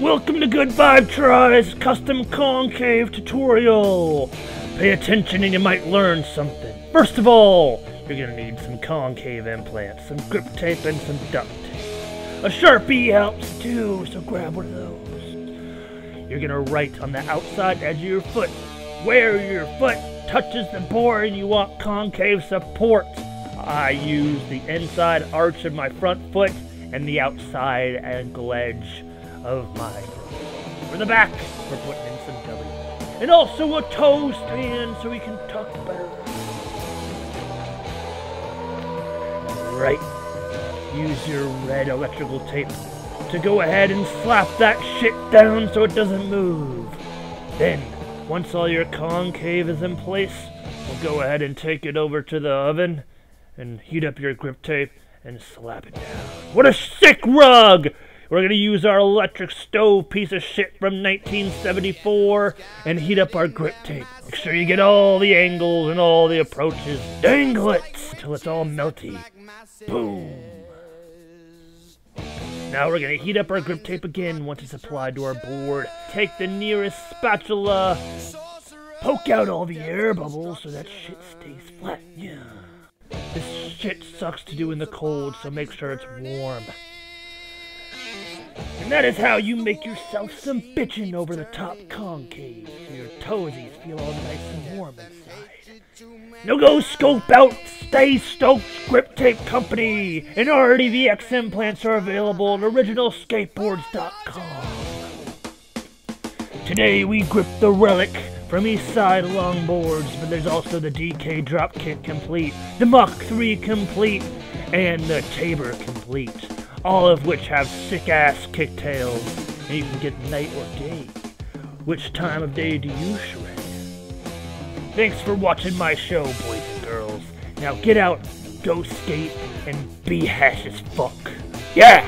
Welcome to Good Vibe Tribe's Custom Concave Tutorial. Pay attention and you might learn something. First of all, you're gonna need some concave implants, some grip tape, and some duct tape. A Sharpie helps too, so grab one of those. You're gonna write on the outside edge of your foot where your foot touches the board and you want concave support. I use the inside arch of my front foot and the outside ankle edge of my foot. For the back, we're putting in some W. And also a toe stand so we can tuck better. Right. Use your red electrical tape to go ahead and slap that shit down so it doesn't move. Then, once all your concave is in place, we'll go ahead and take it over to the oven and heat up your grip tape and slap it down. What a sick rug! We're gonna use our electric stove piece of shit from 1974 and heat up our grip tape. Make sure you get all the angles and all the approaches. Dangle it until it's all melty. Boom. Now we're gonna heat up our grip tape again once it's applied to our board. Take the nearest spatula, poke out all the air bubbles so that shit stays flat. Yeah. This shit sucks to do in the cold, so make sure it's warm. And that is how you make yourself some bitchin' over the top concave, so your toesies feel all nice and warm inside. Now go scope out Stay Stoked Grip Tape Company, and RDVX implants are available at originalskateboards.com. Today we grip the Relic from Eastside Longboards, but there's also the DK Dropkick Complete, the Mach 3 Complete, and the Tabor Complete all of which have sick ass kicktails, and you can get night or day. Which time of day do you shred? Thanks for watching my show, boys and girls. Now get out, go skate, and be hash as fuck. Yeah!